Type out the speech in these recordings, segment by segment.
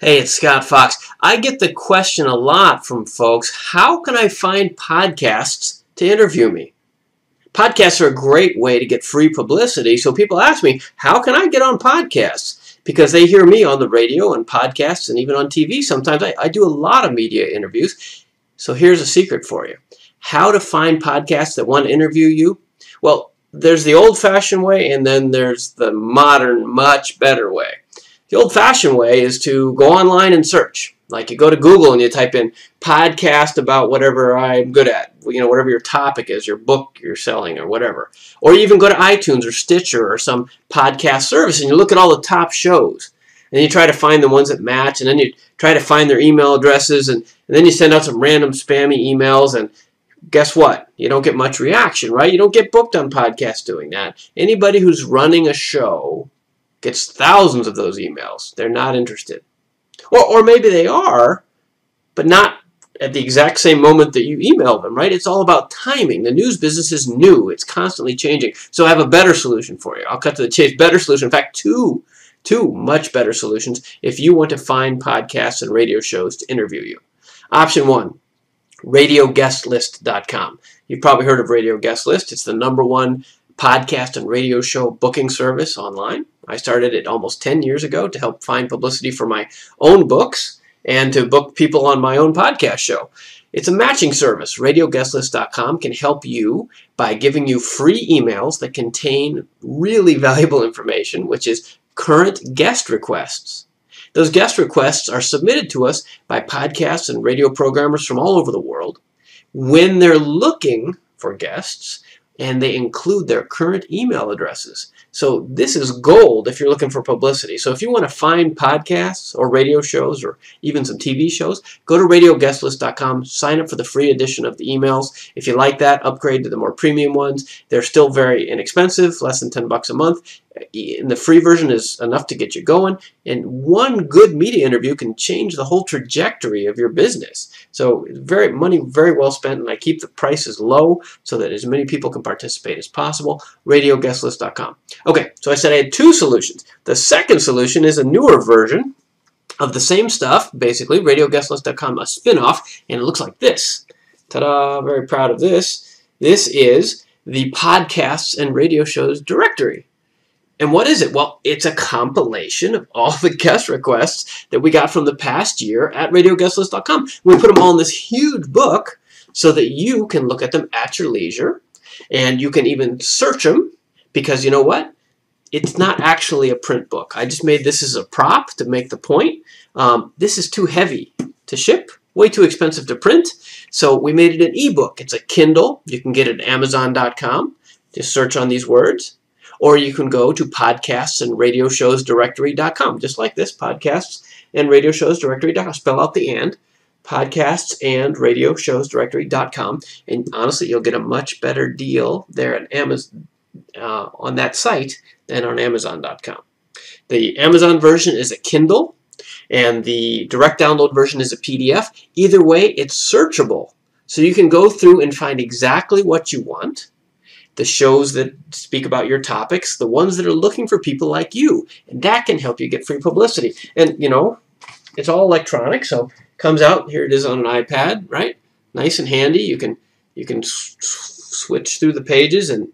Hey, it's Scott Fox. I get the question a lot from folks how can I find podcasts to interview me? Podcasts are a great way to get free publicity, so people ask me, how can I get on podcasts? Because they hear me on the radio and podcasts and even on TV sometimes. I, I do a lot of media interviews. So here's a secret for you how to find podcasts that want to interview you. Well, there's the old fashioned way, and then there's the modern, much better way. The old-fashioned way is to go online and search. Like you go to Google and you type in podcast about whatever I'm good at, you know, whatever your topic is, your book you're selling or whatever. Or you even go to iTunes or Stitcher or some podcast service and you look at all the top shows. And you try to find the ones that match and then you try to find their email addresses and, and then you send out some random spammy emails and guess what? You don't get much reaction, right? You don't get booked on podcasts doing that. Anybody who's running a show gets thousands of those emails. They're not interested. Or, or maybe they are, but not at the exact same moment that you email them, right? It's all about timing. The news business is new. It's constantly changing. So I have a better solution for you. I'll cut to the chase. Better solution. In fact, two, two much better solutions if you want to find podcasts and radio shows to interview you. Option one, radioguestlist.com. You've probably heard of Radio Guest List. It's the number one podcast and radio show booking service online. I started it almost 10 years ago to help find publicity for my own books and to book people on my own podcast show. It's a matching service. RadioGuestList.com can help you by giving you free emails that contain really valuable information, which is current guest requests. Those guest requests are submitted to us by podcasts and radio programmers from all over the world. When they're looking for guests, and they include their current email addresses. So this is gold if you're looking for publicity. So if you want to find podcasts or radio shows or even some TV shows, go to radioguestlist.com, sign up for the free edition of the emails. If you like that, upgrade to the more premium ones. They're still very inexpensive, less than 10 bucks a month. And the free version is enough to get you going. And one good media interview can change the whole trajectory of your business. So very money very well spent, and I keep the prices low so that as many people can participate as possible. RadioGuestList.com. Okay, so I said I had two solutions. The second solution is a newer version of the same stuff, basically, RadioGuestList.com, a spin-off, and it looks like this. Ta-da! Very proud of this. This is the podcasts and radio shows directory. And what is it? Well, it's a compilation of all the guest requests that we got from the past year at radioguestlist.com. We put them all in this huge book so that you can look at them at your leisure and you can even search them because you know what? It's not actually a print book. I just made this as a prop to make the point. Um, this is too heavy to ship, way too expensive to print. So we made it an ebook. It's a Kindle. You can get it at Amazon.com. Just search on these words or you can go to podcasts and radio shows directory.com, just like this, podcasts and radio shows directory.com. Spell out the and, podcasts and radio shows directory.com. And honestly, you'll get a much better deal there at Amazon, uh, on that site than on Amazon.com. The Amazon version is a Kindle, and the direct download version is a PDF. Either way, it's searchable. So you can go through and find exactly what you want the shows that speak about your topics, the ones that are looking for people like you. And that can help you get free publicity. And, you know, it's all electronic, so comes out, here it is on an iPad, right? Nice and handy. You can you can switch through the pages and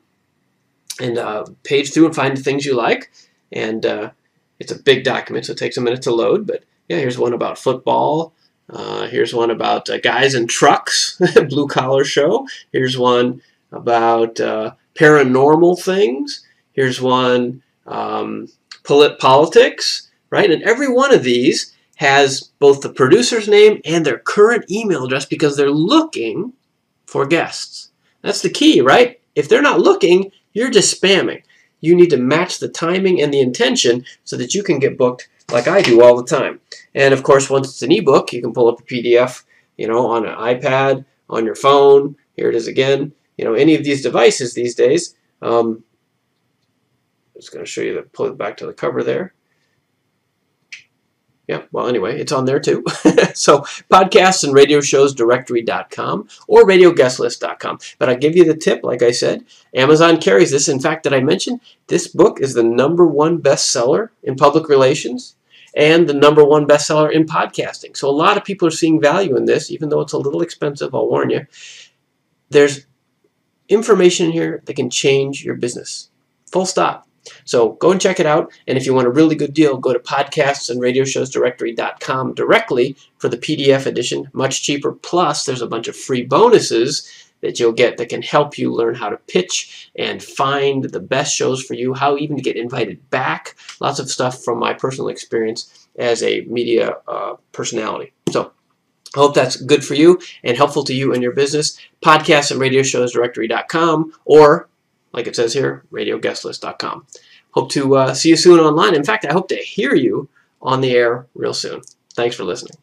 and uh, page through and find the things you like. And uh, it's a big document, so it takes a minute to load. But yeah, here's one about football. Uh, here's one about uh, guys in trucks, blue collar show. Here's one about uh, paranormal things. Here's one, um, polit politics, right? And every one of these has both the producer's name and their current email address because they're looking for guests. That's the key, right? If they're not looking, you're just spamming. You need to match the timing and the intention so that you can get booked like I do all the time. And of course, once it's an ebook, you can pull up a PDF, you know, on an iPad, on your phone. Here it is again you know, any of these devices these days. Um, I'm just going to show you the pull it back to the cover there. Yeah, well, anyway, it's on there too. so, podcasts and radio shows directory.com or radioguestlist.com. But I give you the tip, like I said, Amazon carries this. In fact, did I mention this book is the number one bestseller in public relations? and the number one bestseller in podcasting. So a lot of people are seeing value in this, even though it's a little expensive, I'll warn you. There's information here that can change your business. Full stop. So go and check it out. And if you want a really good deal, go to podcastsandradioshowsdirectory.com directly for the PDF edition, much cheaper. Plus, there's a bunch of free bonuses that you'll get that can help you learn how to pitch and find the best shows for you, how even to get invited back. Lots of stuff from my personal experience as a media uh, personality. So I hope that's good for you and helpful to you and your business. Podcast and radio shows directory.com or, like it says here, radioguestlist.com. Hope to uh, see you soon online. In fact, I hope to hear you on the air real soon. Thanks for listening.